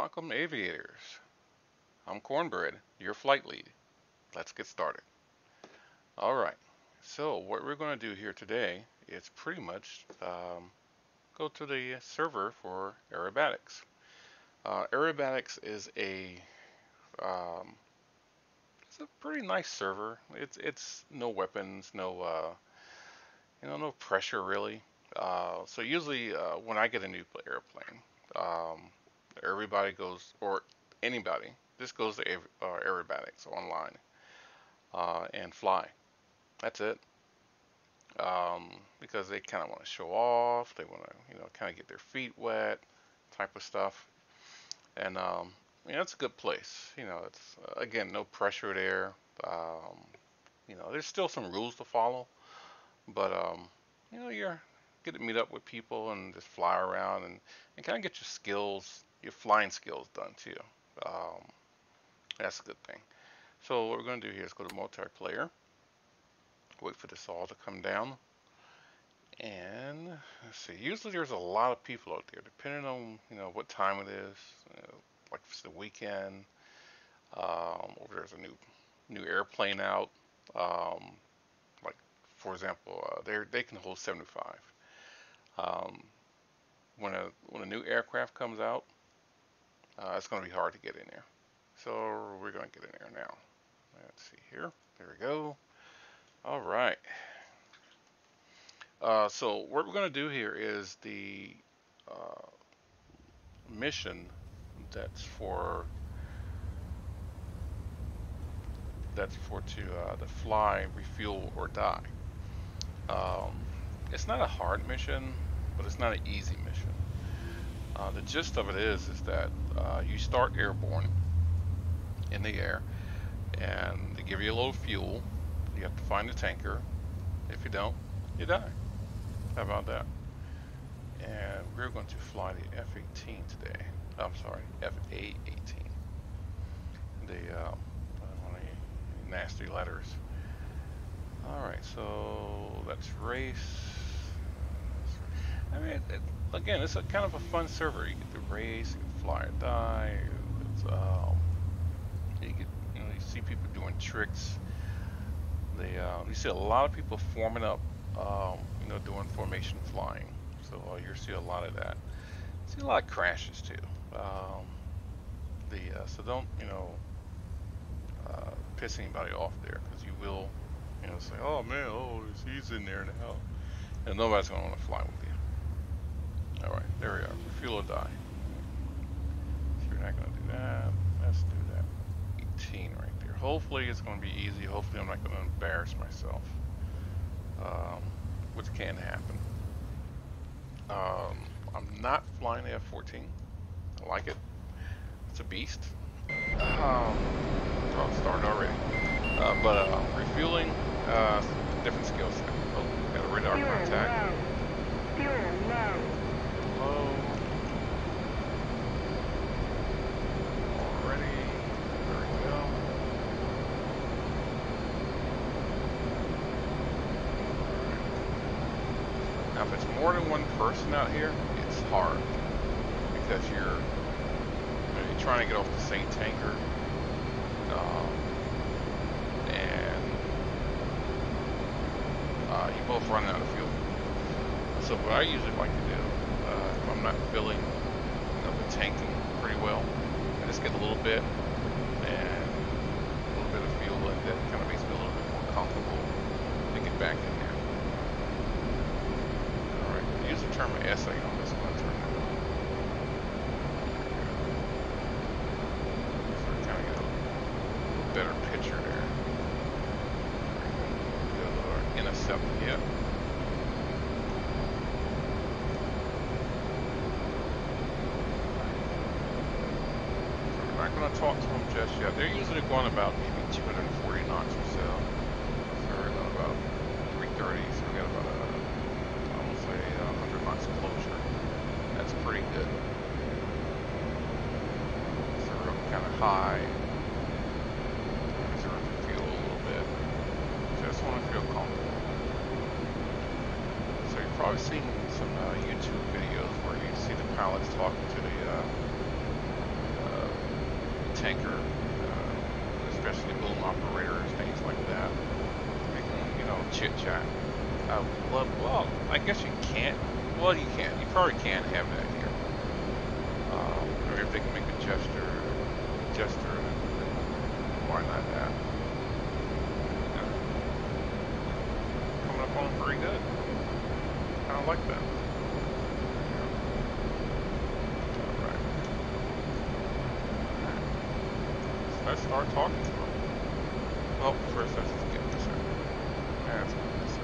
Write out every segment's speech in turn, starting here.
Welcome aviators. I'm Cornbread, your flight lead. Let's get started. Alright, so what we're going to do here today is pretty much um, go to the server for aerobatics. Uh, aerobatics is a um, it's a pretty nice server. It's it's no weapons, no uh, you know, no pressure really. Uh, so usually uh, when I get a new airplane, um, everybody goes, or anybody, this goes to uh, aerobatics online uh, and fly. That's it. Um, because they kind of want to show off, they want to, you know, kind of get their feet wet, type of stuff. And um, you know, it's a good place. You know, it's uh, again no pressure there. Um, you know, there's still some rules to follow, but um, you know, you're get to meet up with people and just fly around and, and kind of get your skills, your flying skills done too. Um, that's a good thing. So what we're going to do here is go to multiplayer, wait for this all to come down, and let's see. Usually there's a lot of people out there, depending on you know what time it is. You know, like if it's the weekend, um, or there's a new new airplane out. Um, like for example, uh, they they can hold 75. Um, when a when a new aircraft comes out, uh, it's going to be hard to get in there. So we're going to get in there now. Let's see here. There we go. All right. Uh, so what we're going to do here is the uh, mission that's for that's for to uh, to fly, refuel, or die. Um, it's not a hard mission, but it's not an easy mission. Uh, the gist of it is, is that uh, you start airborne in the air, and they give you a little fuel. You have to find a tanker. If you don't, you die. How about that? And we're going to fly the F-18 today. I'm sorry, FA-18. The uh, nasty letters. All right, so that's race. I mean, it, it, again, it's a kind of a fun server. You get to race, you can fly or die. It's, um, you get, you know, you see people doing tricks. They, uh, you see a lot of people forming up, um, you know, doing formation flying. So uh, you see a lot of that. You see a lot of crashes too. Um, the uh, so don't you know uh, piss anybody off there because you will, you know, say, oh man, oh he's in there now, and nobody's gonna want to fly with you. There we are. Refuel or die. So you're not gonna do that. Let's do that. 18 right there. Hopefully it's gonna be easy. Hopefully I'm not gonna embarrass myself, um, which can happen. Um, I'm not flying the F-14. I like it. It's a beast. Um, oh, started already. Uh, but uh, refueling, uh, different skill set. Oh, got a radar Fuel contact. Low. Fuel low. Out here, it's hard because you're trying to get off the same tanker. Um, and uh, you both run out of fuel. So what I usually like to do, if I'm not filling up the tanking pretty well, I just get a little bit and a little bit of fuel and that kind of makes me a little bit more comfortable to get back in there. Alright, use the term essay on this one. better picture there. Good Lord. Intercept, yep. So we're not going to talk to them just yet. They're usually going about maybe 240 knots or so. So we're going about 330, so we got about a, almost a 100 knots closure. That's pretty good. So we're kind of high. probably seen some uh, YouTube videos where you see the pilots talking to the uh, tanker, uh, especially boom operators, things like that. We can, chit chat. Uh, well, well, I guess you can't. Well, you can. You probably can have that here. Um, or if they can make a gesture, gesture, why not that? Yeah. Coming up on pretty good. Kind of like that. All right. let's start talking to them. Well, first let's get this out. Let's get this out.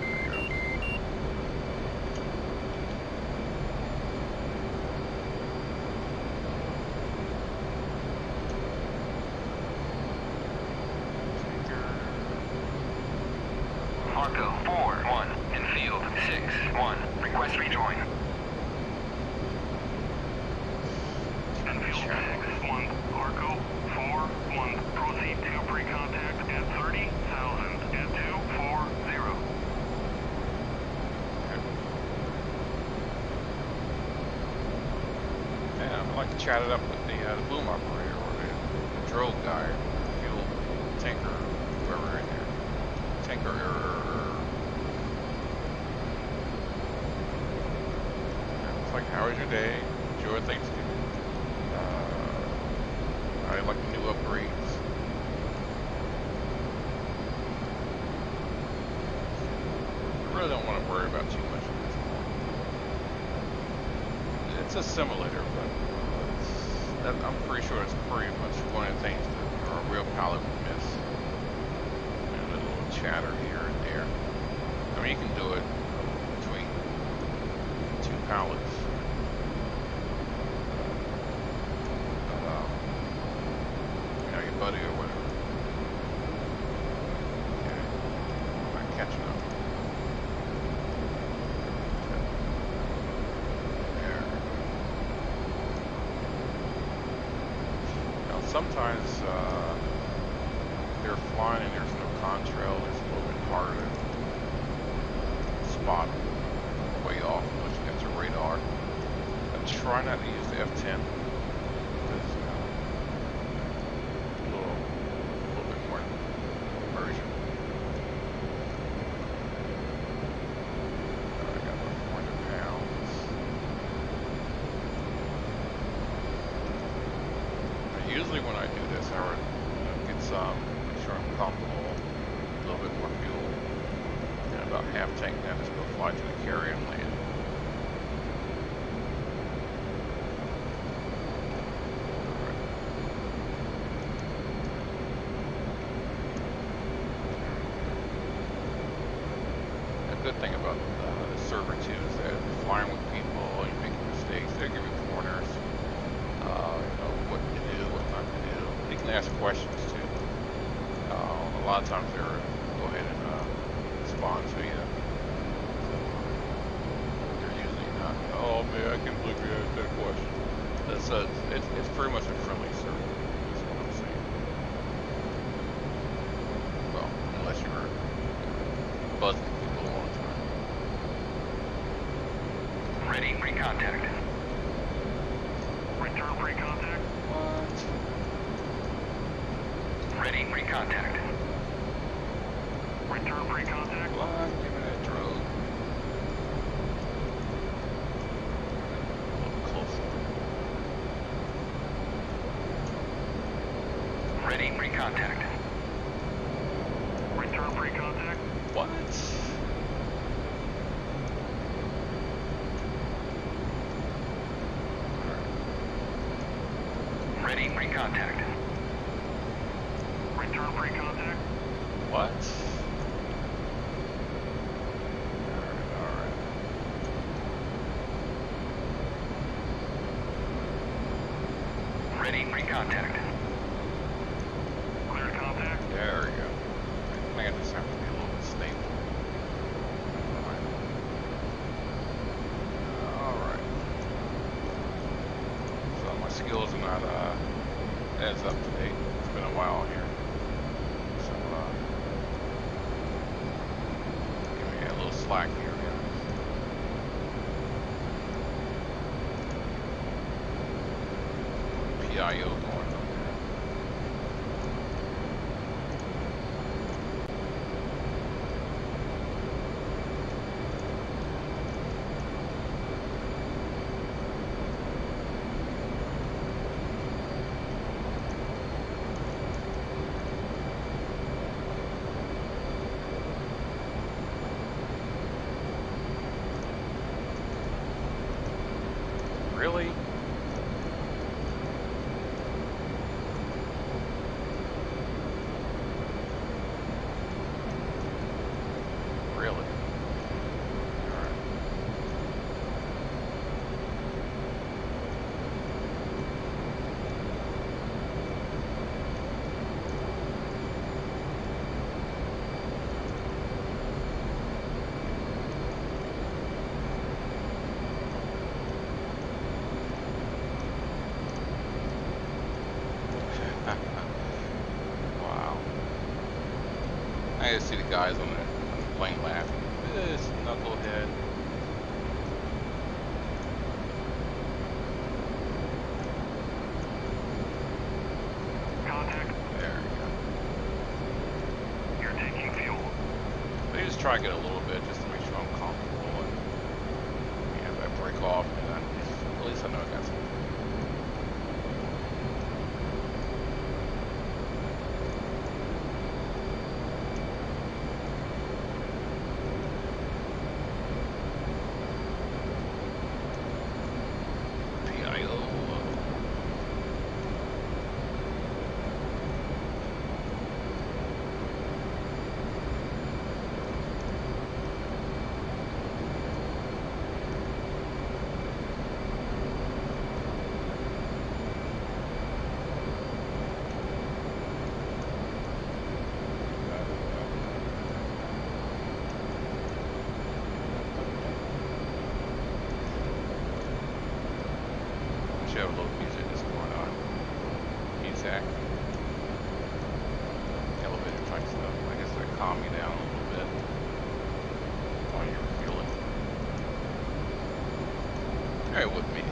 There we go. Marco 4-1 in field 6-1. Request rejoin. Enfield 6-1, Arco 4-1, proceed to pre-contact at 30,000 at 240. Yeah, I'd like to chat it up with the, uh, the boom operator or the, the drill guy, fuel tanker, whoever in there. Tanker. Yeah, It's like, how was your day? Enjoy Thanksgiving. Uh, I like the new upgrades. I really don't want to worry about too much. It's a simulator, but that, I'm pretty sure it's pretty much one of the things that a real pilot would miss. Know, little chatter here and there. I mean, you can do it between two pilots. But, um, you know, your buddy or whatever. Okay. I'm not catching up. There. Now, sometimes uh, they're flying and there's no contrail. It's a little bit harder to spot them way off unless you got your radar. I try not to use the F-10 because you know, a little, a little bit more immersion. I got my 400 pounds. Now, Usually when I do this, I would you know, get some, make sure I'm comfortable, a little bit more fuel, and about half tank then just go fly to the carrier and land. Alright. A good thing about uh, the server too is that if you're flying with people, you make mistakes, they'll give you corners, uh, you know, what to do, what not to do. You can ask questions too. Uh, a lot of times they'll go ahead and uh, respond to you. So, they're usually not, oh man, I can't believe you asked that question. That's a, it's, it's pretty much a friendly server, is what I'm saying. Well, unless you were buzzing people all the time. Ready pre-contact. Return pre-contact. What? Ready pre-contact. Return pre-contact. What? Give me that drone. A little closer. Ready pre-contact. Return pre-contact. What? Ready pre-contact. Return pre-contact. What? Alright, alright. Ready pre-contact. Cleared contact. There we go. I think I just have to be a little bit stable. Alright. So my skills are not uh as up to date. It's been a while here. So uh give me a little slack here, guys. PIO going on there. Really? Really? Alright. wow. I just see the guys on the, on the plane laughing. This knucklehead. Contact. There you go. You're taking fuel. They just try to get a little bit just to make sure I'm comfortable and yeah, if I break off then at least, at least I know I got something. PIO. Should have a little music that's going on. Music. Elevator type stuff. I guess they calm you down a little bit while you're refueling. Alright with me.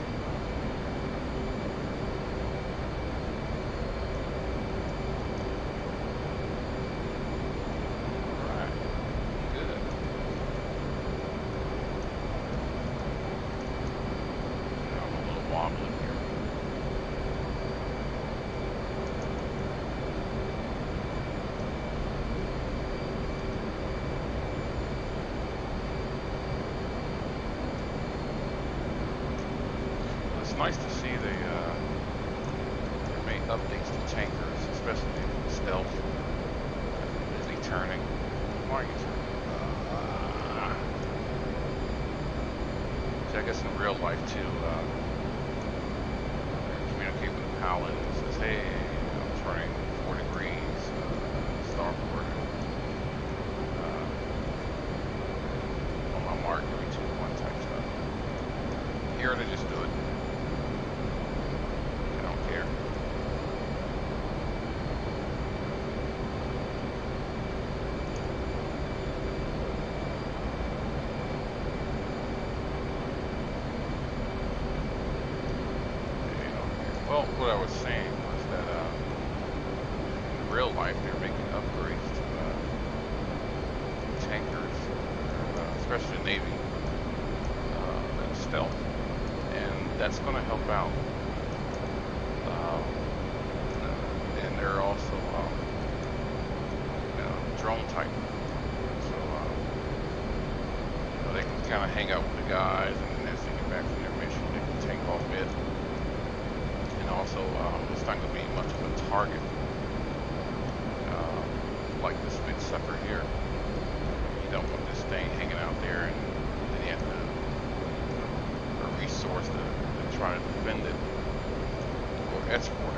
Alright. Good. Now I'm a little wobbly here. It's nice to see the uh, they made updates to tankers, especially stealth. Is he turning? Why are you turning? Uh, see, I guess in real life too, uh, communicate with the pilot and says, "Hey, I'm turning four degrees uh, starboard." Uh, on my mark, every two one type stuff. Here they just do it. They don't care. They don't care. Well, what I was saying was that uh, in real life they're making upgrades to uh, tankers, uh, especially the Navy, uh, stealth, and that's going to help out. Um, and they're also um, you know, drone type, so uh, you know, they can kind of hang out with the guys, and then as they get back from their mission, they can take off it. Also, um, it's not going to be much of a target, uh, like this big sucker here. You don't want this thing hanging out there, and then you have to a resource to, to try to defend it or escort